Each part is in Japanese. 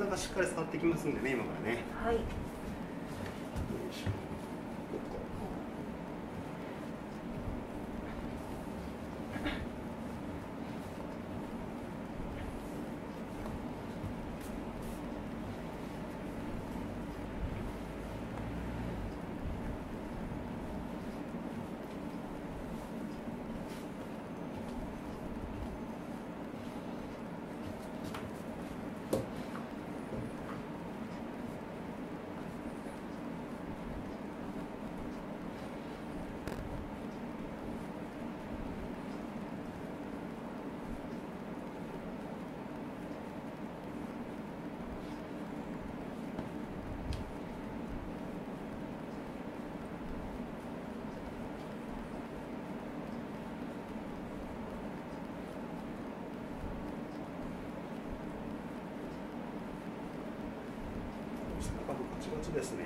中しっかり伝わってきますんでね今からね。はいよいしょ背中もガチガチですね。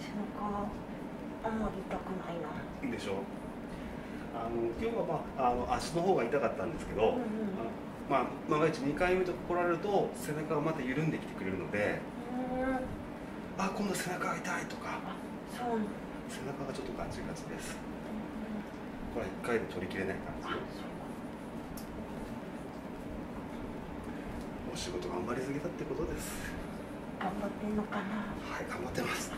背中あんまり痛くないな。でしょ。あの今日は、まあ、あの足の方が痛かったんですけど、うんうんまあ、万が一2回目とか来られると背中がまた緩んできてくれるのでうんあ今度背中が痛いとか。背中がちょっとガチガチです。これは1回で取りきれないあ感じお仕事頑張りすぎたってことです頑張ってんのかな。はい頑張ってますお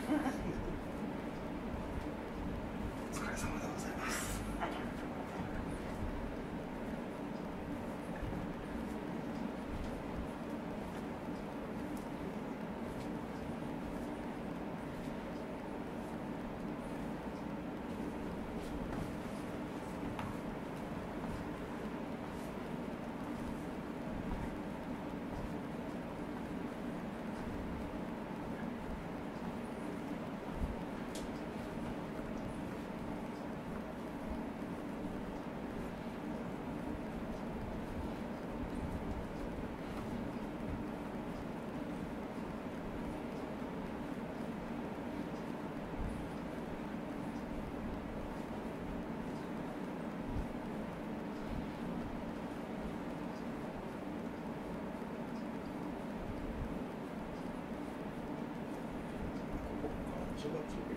疲れ様でございますありがとうございますここガ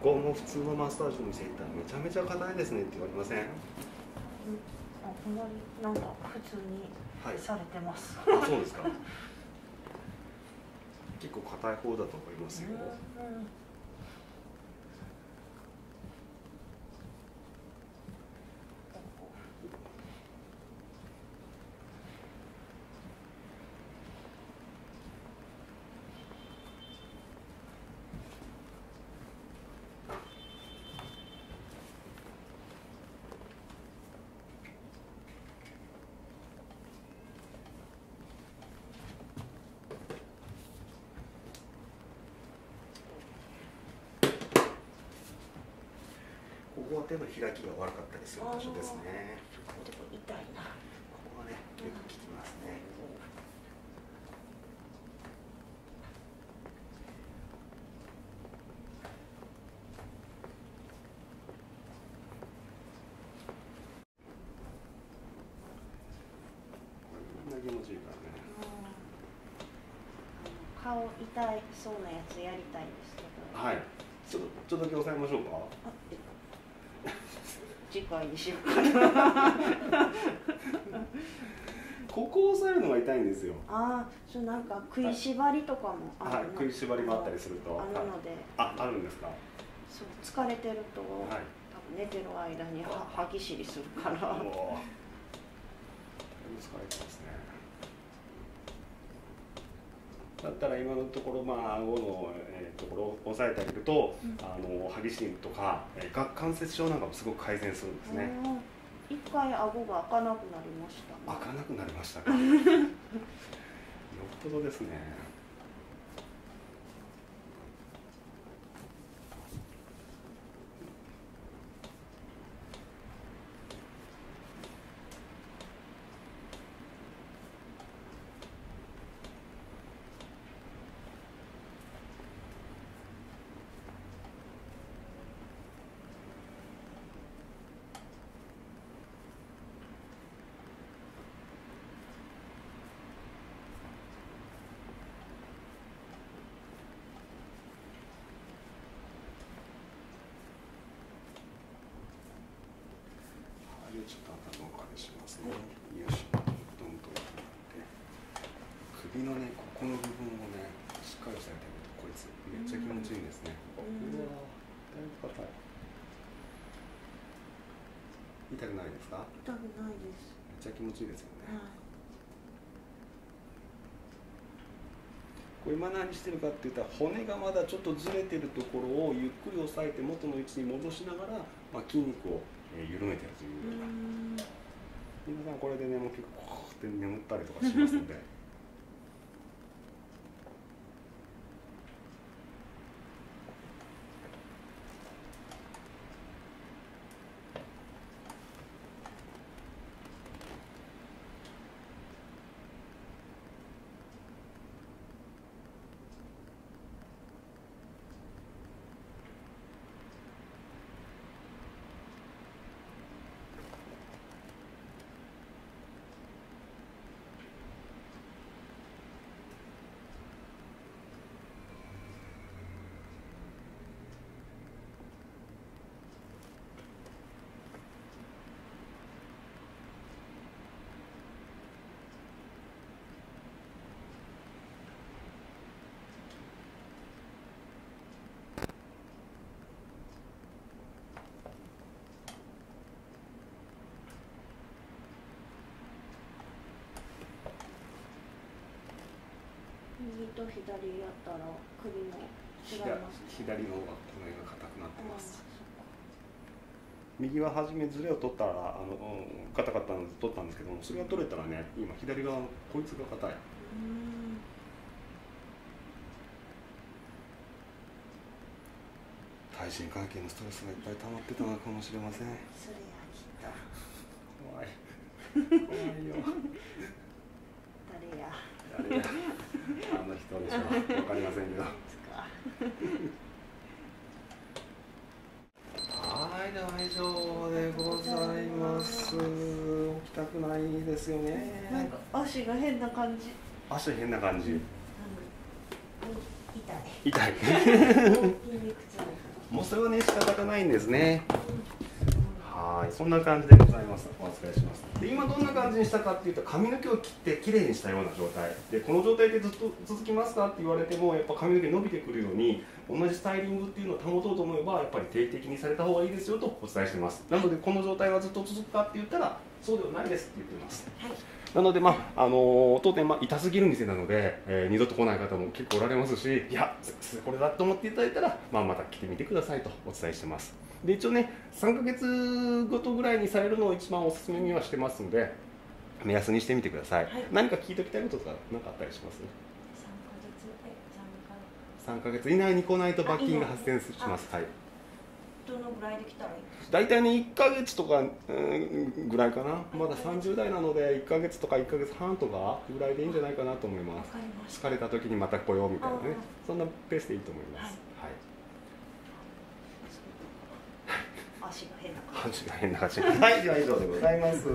ここも普通のマッサージの店行ったらめちゃめちゃ硬いですねって言われません？うんあほんまになんか普通にはい。されてます、あそうですか。結構硬い方だと思いますよ、うんここは手の開きが悪かったりする場所ですね。でも痛いな。ここはねよく効きますね。こんな気持ちいいからね。顔痛いそうなやつやりたいですけど。はい。ちょっとちょっとだけ押さえましょうか次回にしようかな。ここを押さえるのが痛いんですよ。ああそうなんか食いしばりとかもあるはい食いしばりもあったりすると。あるので、ああるんですか？そう疲れてると、はい。多分寝てる間には歯ぎしりするから。疲れてますねだったら今のところまあ顎の、えー、ところを押さえてあげると、うん。あの歯ぎしりとか、えー、顎関節症なんかもすごく改善するんですね、一回顎が開かなくなりました、開かなくなりましたか。よっぽどですねはいちょっと頭をお借りしますね。よいしょどんどんって。首のねここの部分をねしっかり押さえてあげるとこいつめっちゃ気持ちいいんですね。ううんわだいぶ硬い痛くないですか？痛くないです、めっちゃ気持ちいいですよね。はい。これ今何してるかって言ったら骨がまだちょっとずれてるところをゆっくり押さえて元の位置に戻しながら、まあ、筋肉を、えー緩めてるといううような、ん。皆さんこれでねもう結構こうって眠ったりとかしますので右と左やったら首も違いますね。左の方が骨が硬くなってます。右は初めズレを取ったらあのうん硬かったので取ったんですけどもそれが取れたらね今左側のこいつが硬い。うん。対人関係のストレスがいっぱい溜まってたのかもしれません。それやきっと。怖い。怖いよ誰や誰やあの人でしょわかりませんけどですかはい大丈夫でございます起きたくないですよね。なんか足が変な感じ。足変な感じ。痛い。痛い。もうそれはね仕方がないんですね。はい。そんな感じでございます。お伝えしますで今どんな感じにしたかっていうと髪の毛を切ってきれいにしたような状態。でこの状態でずっと続きますかって言われてもやっぱ髪の毛伸びてくるように同じスタイリングっていうのを保とうと思えばやっぱり定期的にされた方がいいですよとお伝えしてます。なのでこの状態はずっと続くかって言ったらそうではないですって言ってますはいなので、まああの当店、まあ、痛すぎる店なので、えー二度と来ない方も結構おられますし、いや、すこれだと思っていただいたら、まあ、また来てみてくださいとお伝えしてます。で、一応ね、3ヶ月ごとぐらいにされるのを一番お勧めにはしてますので、目安にしてみてください。はい何か聞いておきたいこととか、何かあったりします？三ヶ月え三ヶ ?3 ヶ月以内に来ないと罰金が発生します。はい。どのぐらいで来たらいいですか？大体ね1ヶ月とか、うん、ぐらいかな。まだ30代なので1ヶ月とか1ヶ月半とかぐらいでいいんじゃないかなと思いわます疲れた時にまた来ようみたいなね。あそんなペースでいいと思います、はい。足が変な感じ。話が変な感じ。はい。では以上でございます